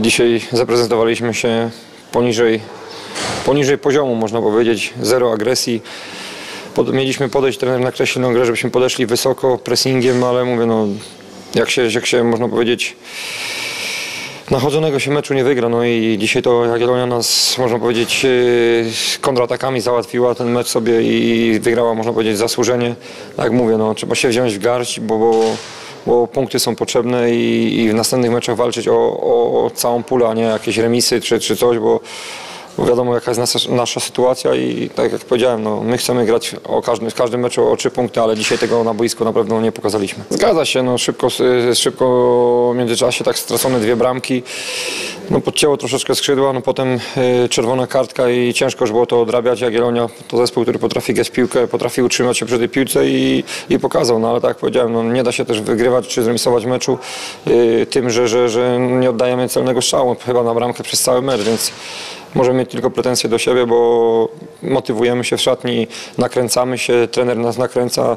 Dzisiaj zaprezentowaliśmy się poniżej, poniżej poziomu, można powiedzieć, zero agresji. Pod, mieliśmy podejść, trener nakreślił na grę, żebyśmy podeszli wysoko, pressingiem, ale mówię, no, jak się, jak się można powiedzieć, nachodzonego się meczu nie wygra. No i dzisiaj to Jagiellonia nas, można powiedzieć, yy, kontratakami załatwiła ten mecz sobie i wygrała, można powiedzieć, zasłużenie. Tak jak mówię, no, trzeba się wziąć w garść, bo, bo, bo punkty są potrzebne i, i w następnych meczach walczyć o, o, o całą pulę, a nie jakieś remisy czy, czy coś, bo bo wiadomo jaka jest nasza, nasza sytuacja i tak jak powiedziałem, no, my chcemy grać o każdym, w każdym meczu o trzy punkty, ale dzisiaj tego na boisku na pewno nie pokazaliśmy. Zgadza się, no, szybko, szybko w międzyczasie tak stracone dwie bramki, no, podcięło troszeczkę skrzydła, no, potem y, czerwona kartka i ciężko już było to odrabiać. Jagiellonia to zespół, który potrafi grać piłkę, potrafi utrzymać się przy tej piłce i, i pokazał, no ale tak jak powiedziałem, no, nie da się też wygrywać czy zremisować meczu y, tym, że, że, że nie oddajemy celnego strzału chyba na bramkę przez cały mecz, więc możemy mieć tylko pretensje do siebie, bo motywujemy się w szatni, nakręcamy się, trener nas nakręca.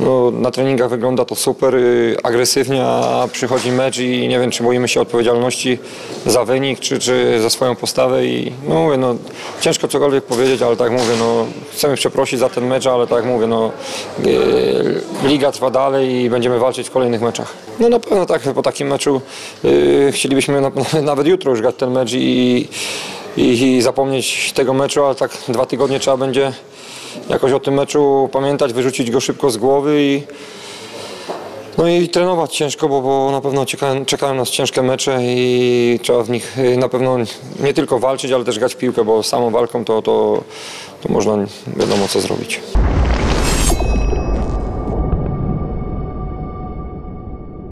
No, na treningach wygląda to super, y, agresywnie, a przychodzi mecz i nie wiem, czy boimy się odpowiedzialności za wynik, czy, czy za swoją postawę i no mówię, no ciężko cokolwiek powiedzieć, ale tak mówię, no chcemy przeprosić za ten mecz, ale tak mówię, no y, liga trwa dalej i będziemy walczyć w kolejnych meczach. No na pewno tak, po takim meczu y, chcielibyśmy na, nawet jutro już grać ten mecz i i, i zapomnieć tego meczu, ale tak dwa tygodnie trzeba będzie jakoś o tym meczu pamiętać, wyrzucić go szybko z głowy i no i trenować ciężko, bo, bo na pewno czekają, czekają nas ciężkie mecze i trzeba w nich y, na pewno nie tylko walczyć, ale też grać w piłkę, bo samą walką to, to, to można wiadomo co zrobić.